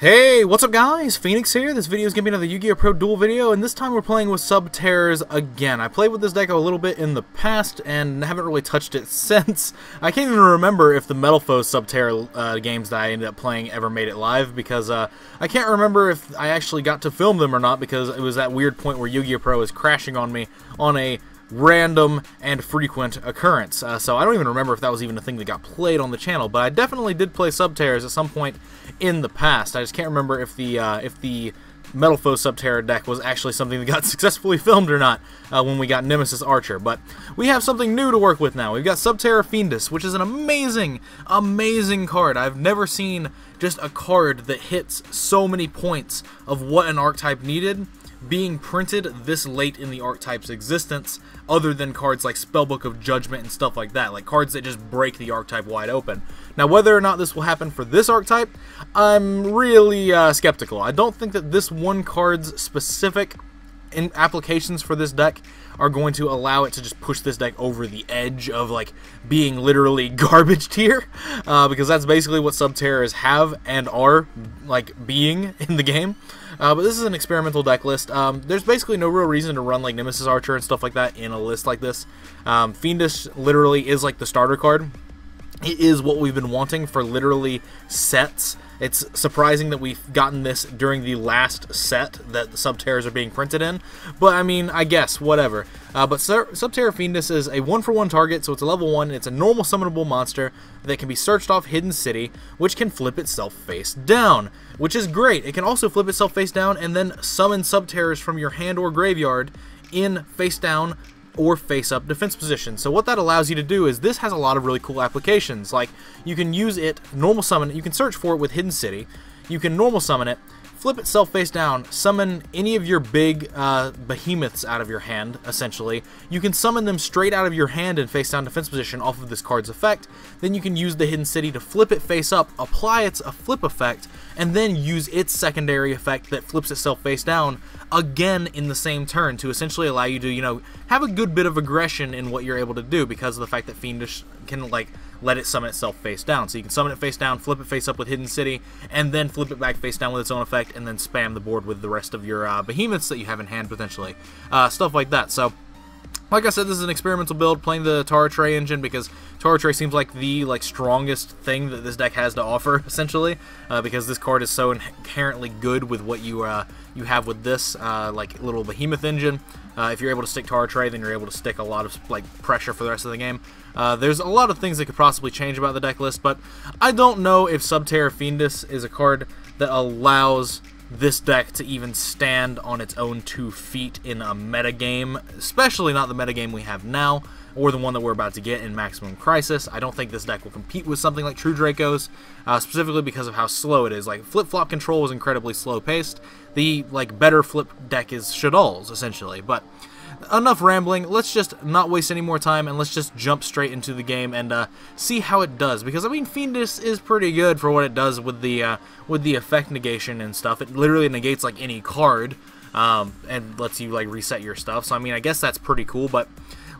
Hey, what's up guys? Phoenix here. This video is going to be another Yu-Gi-Oh! Pro Duel video, and this time we're playing with Subterrors again. I played with this deck a little bit in the past, and haven't really touched it since. I can't even remember if the Metal Foe Subterror uh, games that I ended up playing ever made it live, because uh, I can't remember if I actually got to film them or not, because it was that weird point where Yu-Gi-Oh! Pro is crashing on me on a random and frequent occurrence. Uh, so I don't even remember if that was even a thing that got played on the channel, but I definitely did play Subterrors at some point in the past. I just can't remember if the uh, if the Metal Foe Subterror deck was actually something that got successfully filmed or not uh, when we got Nemesis Archer. But we have something new to work with now. We've got Subterror Fiendess, which is an amazing, amazing card. I've never seen just a card that hits so many points of what an archetype needed being printed this late in the archetype's existence, other than cards like Spellbook of Judgment and stuff like that, like cards that just break the archetype wide open. Now, whether or not this will happen for this archetype, I'm really uh, skeptical. I don't think that this one card's specific in applications for this deck are going to allow it to just push this deck over the edge of like being literally garbage tier uh, because that's basically what Subterrors have and are like being in the game. Uh, but this is an experimental deck list. Um, there's basically no real reason to run like Nemesis Archer and stuff like that in a list like this. Um, Fiendess literally is like the starter card. It is what we've been wanting for literally sets it's surprising that we've gotten this during the last set that the Subterrors are being printed in, but I mean, I guess, whatever. Uh, but Subterror Fiendess is a one-for-one -one target, so it's a level 1, it's a normal summonable monster that can be searched off Hidden City, which can flip itself face down, which is great. It can also flip itself face down and then summon Subterrors from your hand or graveyard in face down or face up defense position. So what that allows you to do is this has a lot of really cool applications. Like you can use it normal summon, you can search for it with Hidden City, you can normal summon it, flip itself face down, summon any of your big uh, behemoths out of your hand, essentially. You can summon them straight out of your hand in face down defense position off of this card's effect. Then you can use the Hidden City to flip it face up, apply its a flip effect, and then use its secondary effect that flips itself face down again in the same turn to essentially allow you to, you know, have a good bit of aggression in what you're able to do because of the fact that Fiendess can, like, let it summon itself face down. So you can summon it face down, flip it face up with Hidden City, and then flip it back face down with its own effect, and then spam the board with the rest of your uh, behemoths that you have in hand potentially. Uh, stuff like that. So like I said, this is an experimental build playing the Tara Tray engine because Tara Tray seems like the like strongest thing that this deck has to offer, essentially, uh, because this card is so inherently good with what you uh, you have with this uh, like little behemoth engine. Uh, if you're able to stick Tara Tray, then you're able to stick a lot of like pressure for the rest of the game. Uh, there's a lot of things that could possibly change about the deck list, but I don't know if Subterror Fiendess is a card that allows this deck to even stand on its own two feet in a metagame, especially not the metagame we have now, or the one that we're about to get in Maximum Crisis. I don't think this deck will compete with something like True Dracos, uh, specifically because of how slow it is. Like, flip-flop control is incredibly slow-paced. The, like, better flip deck is Shaddolls, essentially, but enough rambling. Let's just not waste any more time and let's just jump straight into the game and uh, see how it does. Because I mean, Fiendess is pretty good for what it does with the uh, with the effect negation and stuff. It literally negates like any card um, and lets you like reset your stuff. So I mean, I guess that's pretty cool. But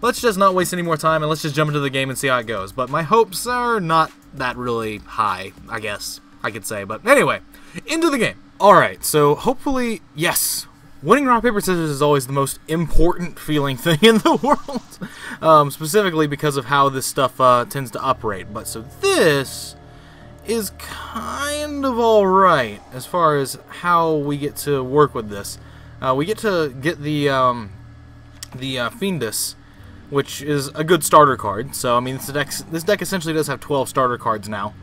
let's just not waste any more time and let's just jump into the game and see how it goes. But my hopes are not that really high. I guess I could say. But anyway, into the game. Alright, so hopefully, yes, winning rock paper scissors is always the most important feeling thing in the world um, specifically because of how this stuff uh, tends to operate. But so this is kind of alright as far as how we get to work with this. Uh, we get to get the um, the uh, Fiendess which is a good starter card. So I mean this deck, this deck essentially does have 12 starter cards now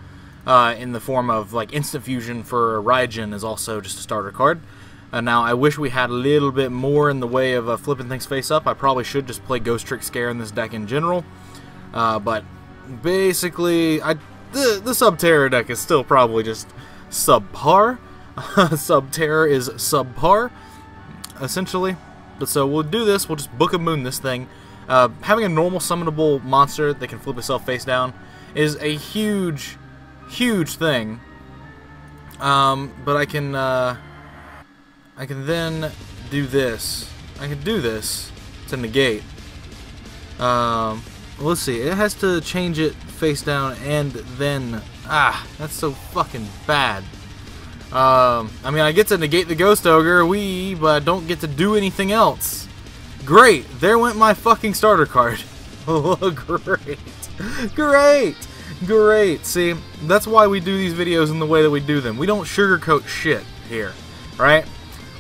uh, in the form of like instant fusion for Raijin is also just a starter card uh, now, I wish we had a little bit more in the way of uh, flipping things face up. I probably should just play Ghostrick Scare in this deck in general. Uh, but basically, I the, the Subterror deck is still probably just subpar. Subterror is subpar, essentially. But so we'll do this. We'll just Book a Moon this thing. Uh, having a normal summonable monster that can flip itself face down is a huge, huge thing. Um, but I can... I can then do this. I can do this to negate. Um, let's see. It has to change it face down and then... Ah, that's so fucking bad. Um, I mean, I get to negate the Ghost Ogre, we, but I don't get to do anything else. Great, there went my fucking starter card. Oh, great. Great! Great! See, that's why we do these videos in the way that we do them. We don't sugarcoat shit here, right?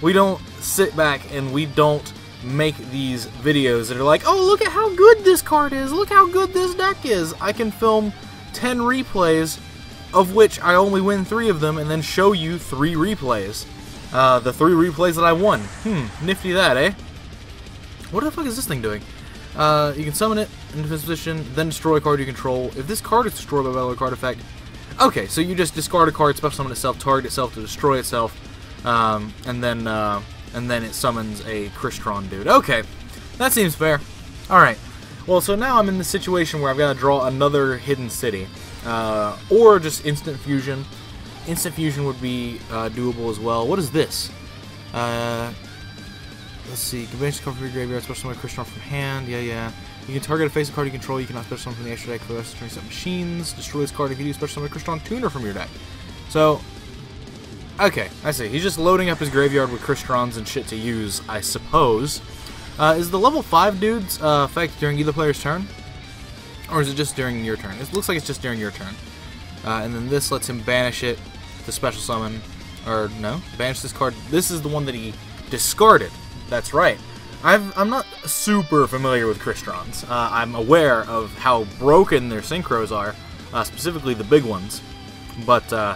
We don't sit back and we don't make these videos that are like, oh, look at how good this card is, look how good this deck is. I can film 10 replays, of which I only win 3 of them, and then show you 3 replays. Uh, the 3 replays that I won. Hmm, nifty that, eh? What the fuck is this thing doing? Uh, you can summon it into position, then destroy a card you control. If this card is destroyed by battle card effect, okay, so you just discard a card, special summon itself, target itself to destroy itself, um, and then uh, and then it summons a Crystron dude. Okay, that seems fair. All right. Well, so now I'm in the situation where I've got to draw another hidden city, uh, or just instant fusion. Instant fusion would be uh, doable as well. What is this? Uh, Let's see. The card from your graveyard, special summon Crystron from hand. Yeah, yeah. You can target a face card you control. You cannot special summon from the extra deck for the rest of turn set machines. Destroy this card if you do special summon Crystron Tuner from your deck. So, okay, I see. He's just loading up his graveyard with Crystrons and shit to use, I suppose. Uh, is the level 5 dude's uh, effect during either player's turn? Or is it just during your turn? It looks like it's just during your turn. Uh, and then this lets him banish it to special summon. Or, no, banish this card. This is the one that he discarded that's right. i am not super familiar with Crystrons. Uh, I'm aware of how broken their synchros are, uh, specifically the big ones. But, uh,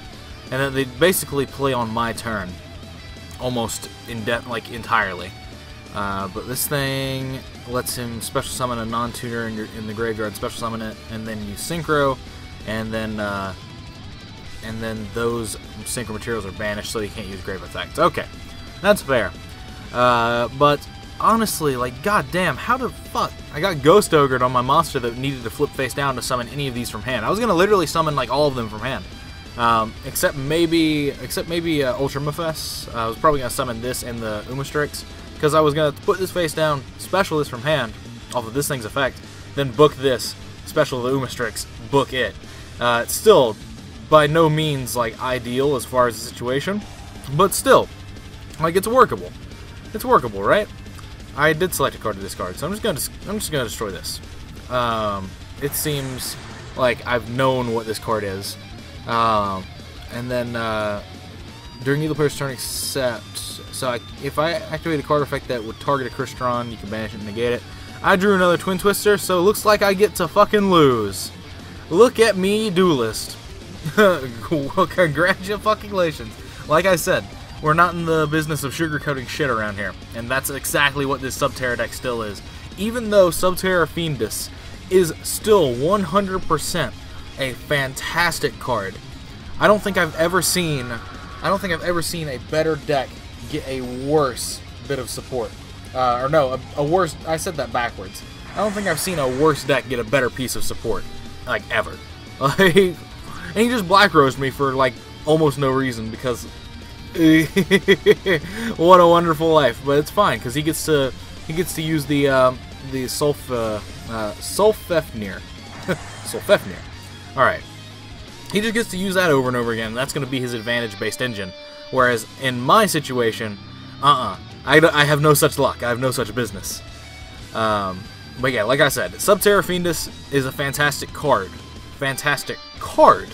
and then they basically play on my turn, almost in depth, like entirely. Uh, but this thing lets him special summon a non-tuner in, in, the graveyard, special summon it, and then use synchro, and then uh, and then those synchro materials are banished, so you can't use grave effects. Okay, that's fair. Uh, but honestly, like, goddamn, how the fuck? I got Ghost Ogred on my monster that needed to flip face down to summon any of these from hand. I was gonna literally summon like all of them from hand, um, except maybe, except maybe uh, Ultramafus. I was probably gonna summon this and the Umastryx because I was gonna put this face down, special this from hand, off of this thing's effect, then book this, special the Umastryx, book it. Uh, it's still by no means like ideal as far as the situation, but still, like it's workable. It's workable, right? I did select a card to discard, so I'm just gonna I'm just gonna destroy this. Um, it seems like I've known what this card is. Um, and then uh, during either player's turn, except so I, if I activate a card effect that would target a Crystron, you can banish it and negate it. I drew another Twin Twister, so it looks like I get to fucking lose. Look at me, duelist. congratulations. Like I said, we're not in the business of sugarcoating shit around here, and that's exactly what this Subterror deck still is. Even though Subterror Fiendess is still 100% a fantastic card, I don't think I've ever seen I don't think I've ever seen a better deck get a worse bit of support. Uh, or no, a, a worse I said that backwards. I don't think I've seen a worse deck get a better piece of support. Like ever. And he just black rose me for like almost no reason because what a wonderful life, but it's fine because he gets to he gets to use the um, the sulf uh, uh, sulfefnir, sulfefnir. All right, he just gets to use that over and over again. That's going to be his advantage-based engine. Whereas in my situation, uh-uh, I, I have no such luck. I have no such business. Um, but yeah, like I said, Subterror Fiendess is a fantastic card. Fantastic card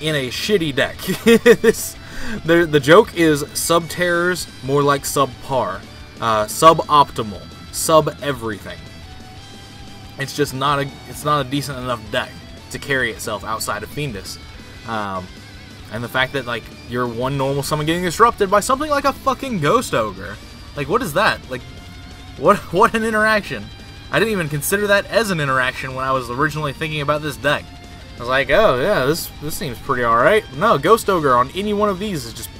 in a shitty deck. this the, the joke is sub-terrors more like subpar, uh, suboptimal, sub everything. It's just not a it's not a decent enough deck to carry itself outside of Fiendess. Um, and the fact that like your one normal summon getting disrupted by something like a fucking Ghost Ogre, like what is that? Like what what an interaction! I didn't even consider that as an interaction when I was originally thinking about this deck. I was like, oh yeah, this this seems pretty alright. No, Ghost Ogre on any one of these is just,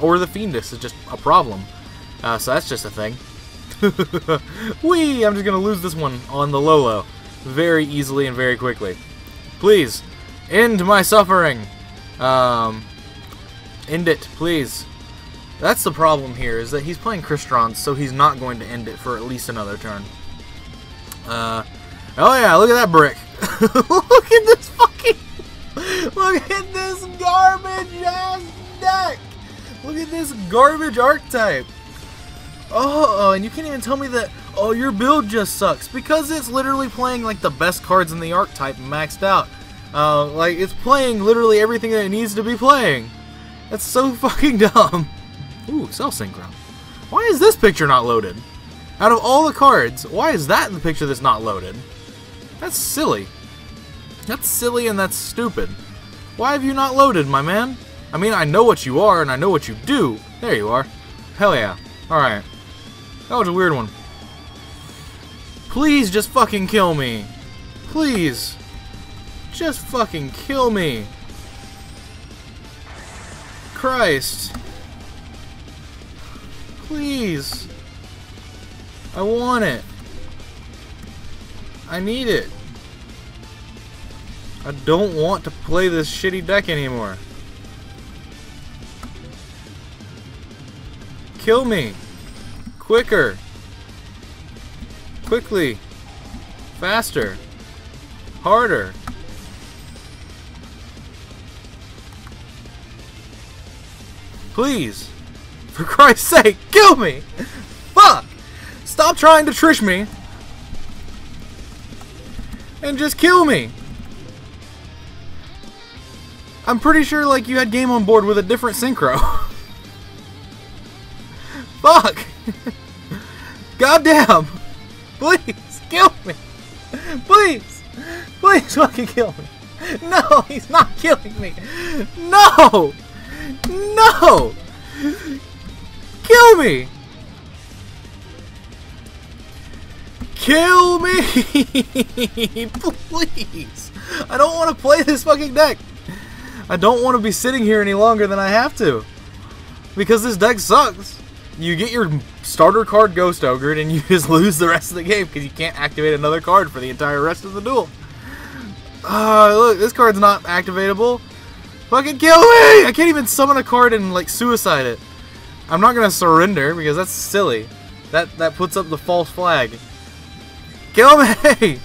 or the Fiendess is just a problem. Uh, so that's just a thing. Wee! I'm just gonna lose this one on the Lolo. Very easily and very quickly. Please, end my suffering! Um, end it, please. That's the problem here, is that he's playing Crystron, so he's not going to end it for at least another turn. Uh, oh yeah, look at that brick. look at this fucking... Look at this garbage ass deck! Look at this garbage archetype. Oh, and you can't even tell me that, oh, your build just sucks. Because it's literally playing like the best cards in the archetype maxed out. Uh, like, it's playing literally everything that it needs to be playing. That's so fucking dumb. Ooh, cell synchro. Why is this picture not loaded? Out of all the cards, why is that the picture that's not loaded? That's silly. That's silly and that's stupid. Why have you not loaded, my man? I mean, I know what you are and I know what you do. There you are. Hell yeah. Alright. That was a weird one. Please just fucking kill me. Please. Just fucking kill me. Christ. Please. I want it. I need it. I don't want to play this shitty deck anymore. Kill me. Quicker. Quickly. Faster. Harder. Please. For Christ's sake, kill me! Fuck! Stop trying to trish me. And just kill me. I'm pretty sure like you had game on board with a different synchro. Fuck! Goddamn! Please, kill me! Please! Please fucking kill me! No, he's not killing me! No! No! Kill me! Kill me! Please! I don't want to play this fucking deck! I don't want to be sitting here any longer than I have to. Because this deck sucks. You get your starter card Ghost Ogre and you just lose the rest of the game because you can't activate another card for the entire rest of the duel. Uh, look, this card's not activatable. Fucking kill me! I can't even summon a card and like suicide it. I'm not gonna surrender because that's silly. That that puts up the false flag. Kill me!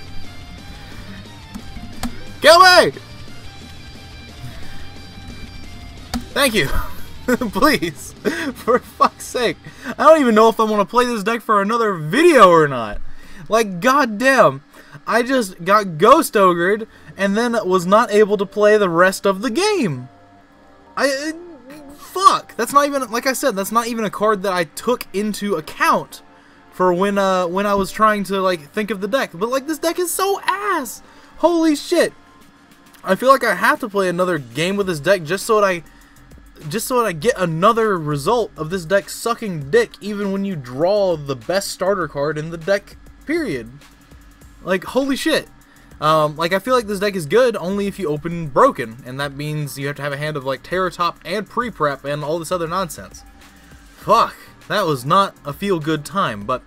Kill me! Thank you. Please. For fuck's sake. I don't even know if I want to play this deck for another video or not. Like, goddamn. I just got Ghost Ogred and then was not able to play the rest of the game. I fuck. That's not even like I said. That's not even a card that I took into account for when uh when I was trying to like think of the deck. But like this deck is so ass. Holy shit. I feel like I have to play another game with this deck just so that I just so I get another result of this deck sucking dick even when you draw the best starter card in the deck period. Like holy shit. Um, like, I feel like this deck is good only if you open Broken, and that means you have to have a hand of, like, Terror Top and Pre-Prep and all this other nonsense. Fuck, that was not a feel-good time, but...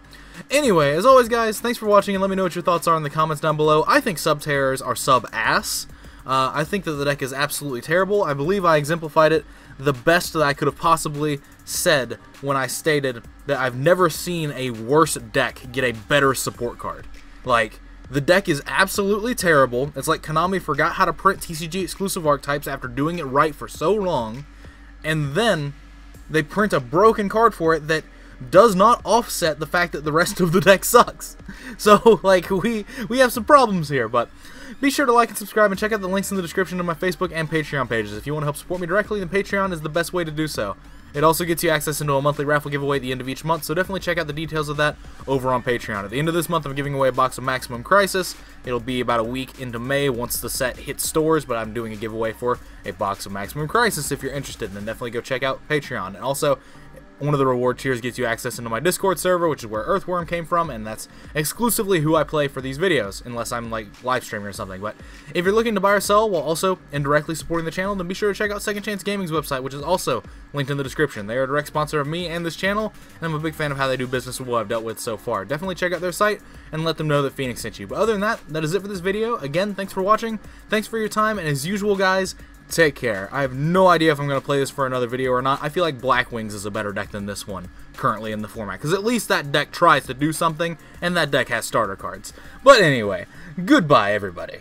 Anyway, as always, guys, thanks for watching, and let me know what your thoughts are in the comments down below. I think Sub-Terrors are sub-ass. Uh, I think that the deck is absolutely terrible. I believe I exemplified it the best that I could have possibly said when I stated that I've never seen a worse deck get a better support card. Like, the deck is absolutely terrible. It's like Konami forgot how to print TCG exclusive archetypes after doing it right for so long, and then they print a broken card for it that does not offset the fact that the rest of the deck sucks. So, like, we, we have some problems here, but be sure to like and subscribe and check out the links in the description to my Facebook and Patreon pages. If you want to help support me directly, then Patreon is the best way to do so. It also gets you access into a monthly raffle giveaway at the end of each month, so definitely check out the details of that over on Patreon. At the end of this month, I'm giving away a box of Maximum Crisis. It'll be about a week into May once the set hits stores, but I'm doing a giveaway for a box of Maximum Crisis if you're interested, then definitely go check out Patreon. And also, one of the reward tiers gets you access into my Discord server, which is where Earthworm came from, and that's exclusively who I play for these videos, unless I'm like live streaming or something. But if you're looking to buy or sell while also indirectly supporting the channel, then be sure to check out Second Chance Gaming's website, which is also linked in the description. They are a direct sponsor of me and this channel, and I'm a big fan of how they do business with what I've dealt with so far. Definitely check out their site and let them know that Phoenix sent you. But other than that, that is it for this video. Again, thanks for watching, thanks for your time, and as usual, guys, take care. I have no idea if I'm going to play this for another video or not. I feel like Black Wings is a better deck than this one currently in the format, because at least that deck tries to do something, and that deck has starter cards. But anyway, goodbye everybody.